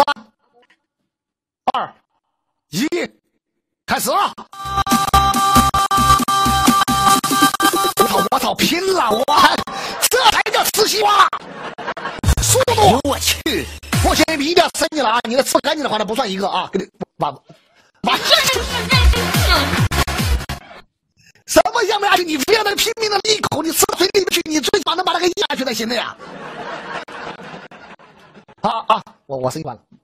三、二、一，开始！我操！我操！拼了！我这才叫吃西瓜！速度！我去！我现在一定要审你了啊！你的吃干净的话，那不算一个啊！给你把把。什么咽不下去？你非要那个拼命的一口，你吃到嘴里面去，你最起码能把它给咽下去才行的呀！啊啊，我我审完了。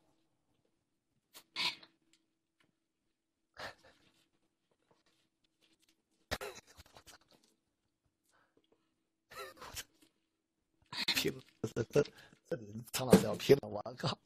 拼了，这这这苍老师要拼了！我靠！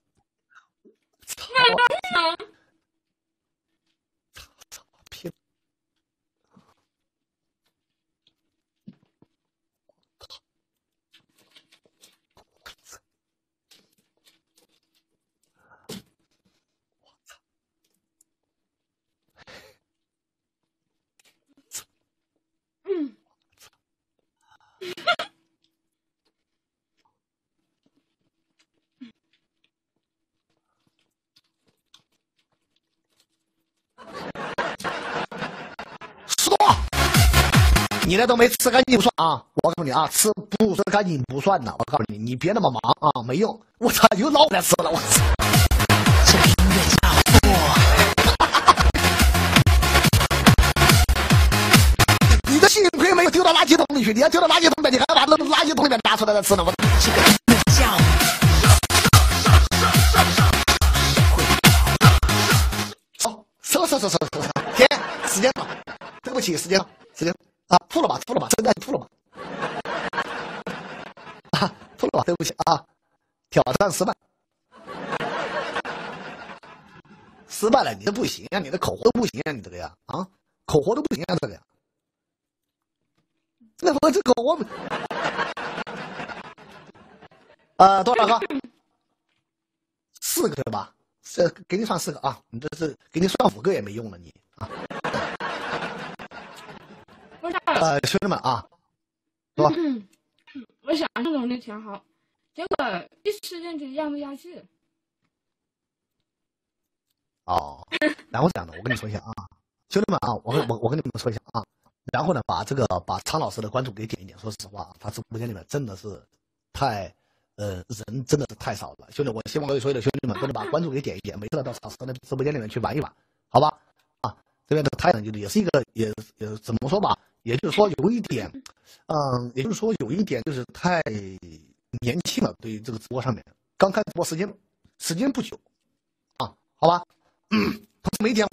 你那都没吃干净不算啊！我告诉你啊，吃不吃干净不算的。我告诉你，你别那么忙啊，没用。我操，又老来吃了，我操！这音乐家伙，你的幸亏没有丢到垃圾桶里去，你要丢到垃圾桶里，你还把那垃圾桶里面拿出来再吃呢。我这个音乐家伙，哦，收收收收收，天，时间到，对不起，时间到，时间，吐了吧，吐了吧，真的吐了吧，啊，吐了吧，对不起啊，挑战失败，失败了，你这不行啊，你的口活都不行啊，你这个呀，啊，口活都不行啊，这个呀，那我这口活，呃，多少个？四个吧，这给你算四个啊，你这是给你算五个也没用了，你啊。我想，呃，兄弟们啊，说 我想象中的挺好，结果一吃进去咽不下去。哦，然后这样的，我跟你说一下啊，兄弟们啊，我跟我我跟你们说一下啊，然后呢，把这个把苍老师的关注给点一点。说实话，他直播间里面真的是太，呃，人真的是太少了。兄弟，我希望各位所有的兄弟们都能把关注给点一点，没事到苍老师的直播间里面去玩一玩，好吧？啊，这边的太阳就是也是一个也也怎么说吧，也就是说有一点，嗯，也就是说有一点就是太年轻了，对于这个直播上面，刚开直播时间时间不久，啊，好吧？嗯，同时每天